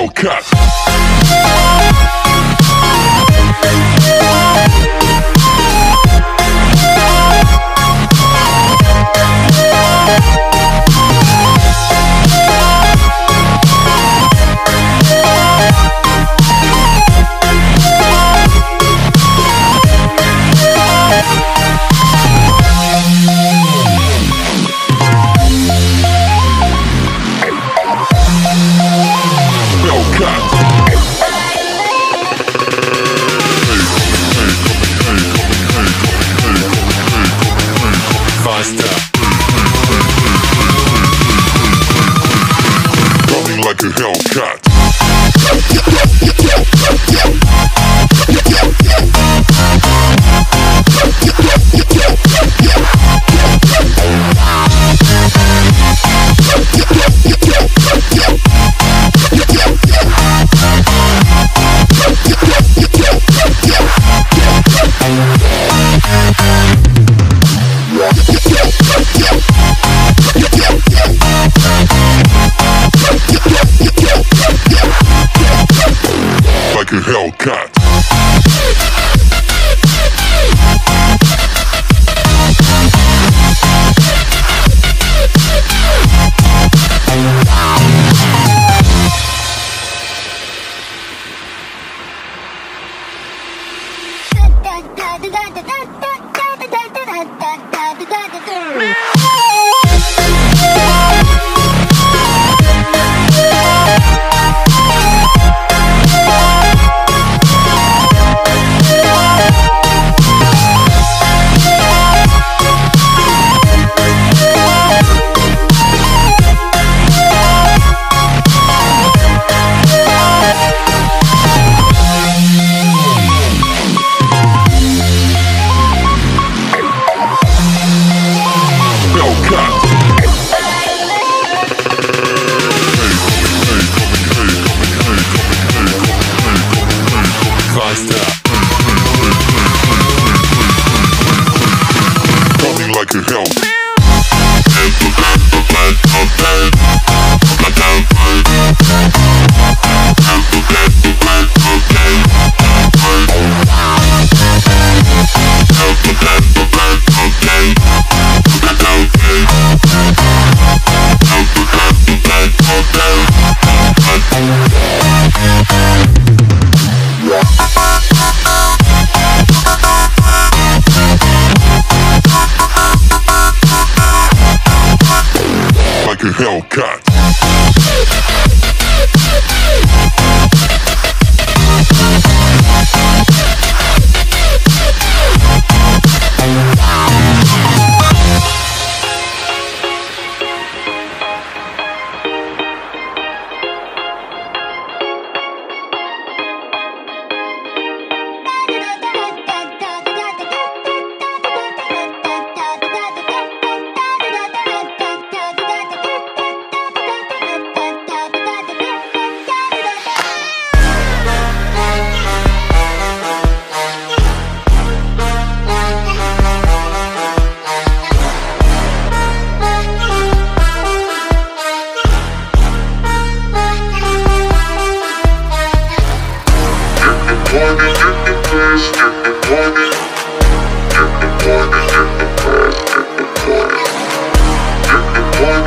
Hellcat. like a Hellcat. Hellcat.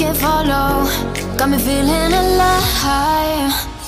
Can't follow. Got me feeling alive.